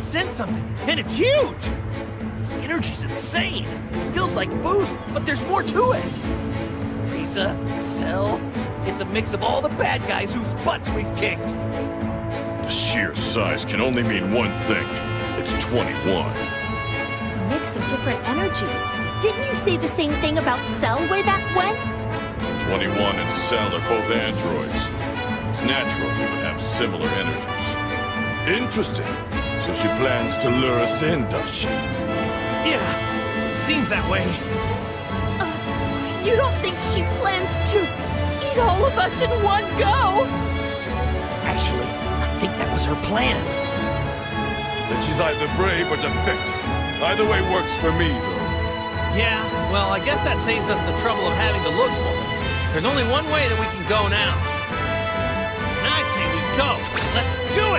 sense something, and it's huge! This energy's insane! It feels like Buu's, but there's more to it! Frieza, Cell, it's a mix of all the bad guys whose butts we've kicked! The sheer size can only mean one thing. It's 21. A mix of different energies. Didn't you say the same thing about Cell way back when? 21 and Cell are both androids. It's natural we would have similar energies. Interesting. So she plans to lure us in, does she? Yeah, seems that way. Uh, you don't think she plans to eat all of us in one go? Actually, I think that was her plan. Then she's either brave or defective. Either way works for me, though. Yeah, well, I guess that saves us the trouble of having to look for her. There's only one way that we can go now. And I say we go. Let's do it!